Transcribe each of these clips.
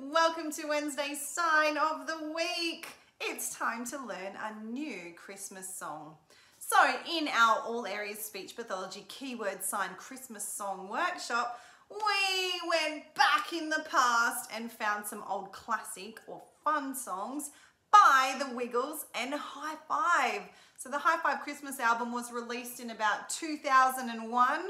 welcome to Wednesday's sign of the week. It's time to learn a new Christmas song. So in our All Areas Speech Pathology Keyword Sign Christmas Song Workshop, we went back in the past and found some old classic or fun songs by The Wiggles and High Five. So the Hi-5 Christmas album was released in about 2001.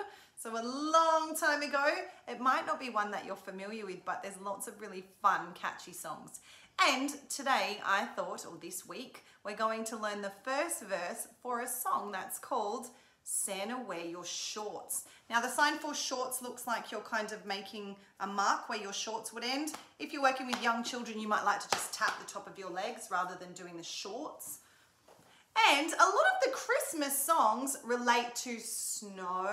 So a long time ago, it might not be one that you're familiar with, but there's lots of really fun, catchy songs. And today I thought, or this week, we're going to learn the first verse for a song that's called Santa Wear Your Shorts. Now the sign for shorts looks like you're kind of making a mark where your shorts would end. If you're working with young children, you might like to just tap the top of your legs rather than doing the shorts. And a lot of the Christmas songs relate to snow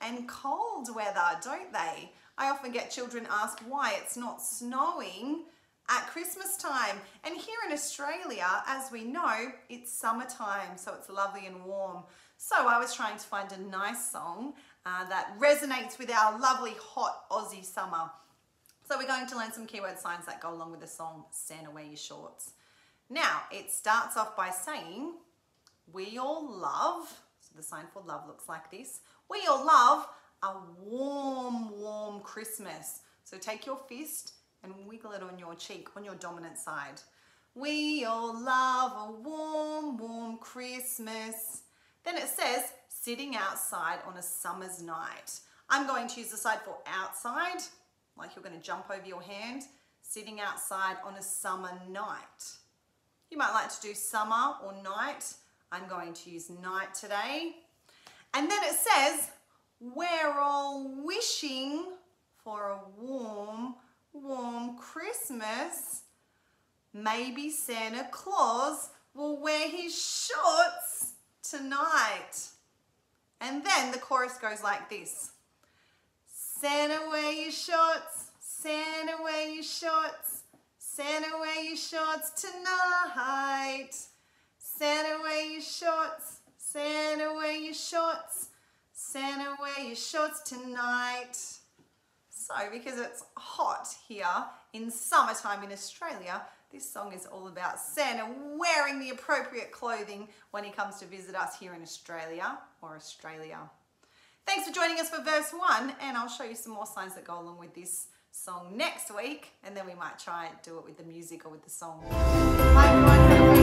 and cold weather, don't they? I often get children ask why it's not snowing at Christmas time. And here in Australia, as we know, it's summertime, so it's lovely and warm. So I was trying to find a nice song uh, that resonates with our lovely hot Aussie summer. So we're going to learn some keyword signs that go along with the song Santa Wear Your Shorts. Now, it starts off by saying, we all love, the sign for love looks like this, we all love a warm, warm Christmas. So take your fist and wiggle it on your cheek, on your dominant side. We all love a warm, warm Christmas. Then it says, sitting outside on a summer's night. I'm going to use the side for outside, like you're going to jump over your hand, sitting outside on a summer night. You might like to do summer or night. I'm going to use night today. And then it says, we're all wishing for a warm, warm Christmas. Maybe Santa Claus will wear his shorts tonight. And then the chorus goes like this. Santa wear your shorts, Santa wear your shorts, Santa wear your shorts tonight. Santa wear your shorts, Santa wear your shorts, Santa wear your shorts tonight. So because it's hot here in summertime in Australia, this song is all about Santa wearing the appropriate clothing when he comes to visit us here in Australia or Australia. Thanks for joining us for verse one and I'll show you some more signs that go along with this song next week and then we might try and do it with the music or with the song. Bye.